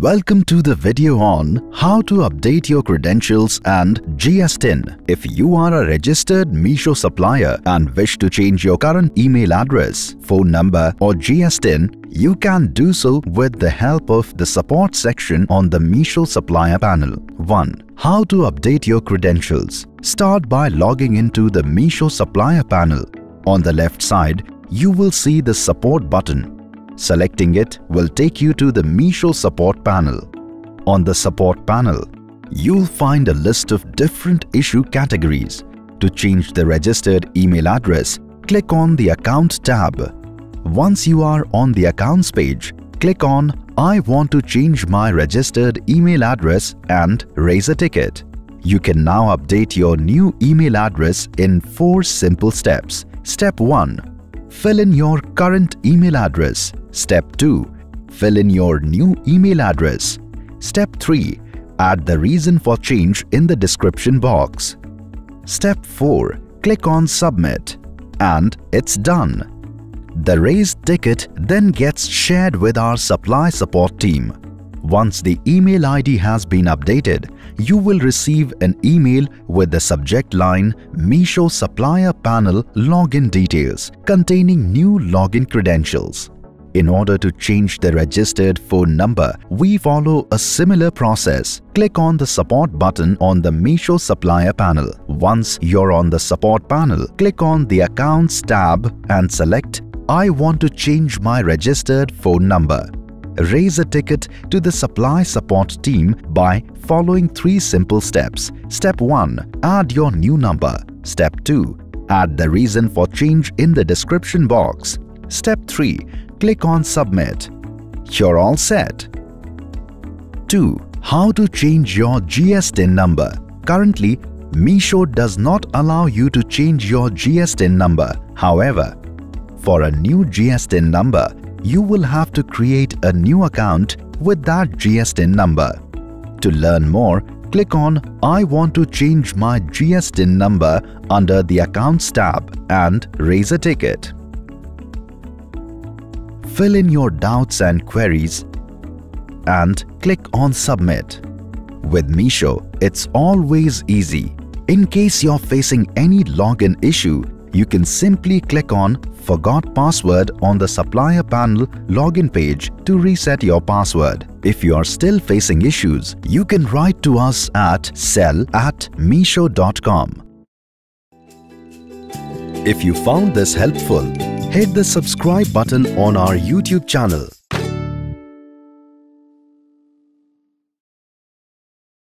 Welcome to the video on how to update your credentials and GSTIN. If you are a registered Meesho supplier and wish to change your current email address, phone number or GSTIN, you can do so with the help of the support section on the Meesho supplier panel. 1. How to update your credentials. Start by logging into the Meesho supplier panel. On the left side, you will see the support button Selecting it will take you to the Meesho support panel. On the support panel, you'll find a list of different issue categories. To change the registered email address, click on the Account tab. Once you are on the Accounts page, click on I want to change my registered email address and raise a ticket. You can now update your new email address in 4 simple steps. Step 1 Fill in your current email address. Step 2. Fill in your new email address. Step 3. Add the reason for change in the description box. Step 4. Click on Submit. And it's done. The raised ticket then gets shared with our supply support team. Once the email ID has been updated, you will receive an email with the subject line Meesho Supplier Panel Login Details containing new login credentials. In order to change the registered phone number, we follow a similar process. Click on the support button on the Meesho supplier panel. Once you're on the support panel, click on the accounts tab and select I want to change my registered phone number raise a ticket to the supply support team by following three simple steps. Step 1. Add your new number. Step 2. Add the reason for change in the description box. Step 3. Click on Submit. You're all set. 2. How to change your GSTIN number. Currently, Meesho does not allow you to change your GSTIN number. However, for a new GSTIN number, you will have to create a new account with that GSTIN number. To learn more, click on I want to change my GSTIN number under the Accounts tab and raise a ticket. Fill in your doubts and queries and click on Submit. With Meesho, it's always easy. In case you're facing any login issue, you can simply click on Forgot Password on the Supplier Panel login page to reset your password. If you are still facing issues, you can write to us at sell at meesho.com. If you found this helpful, hit the subscribe button on our YouTube channel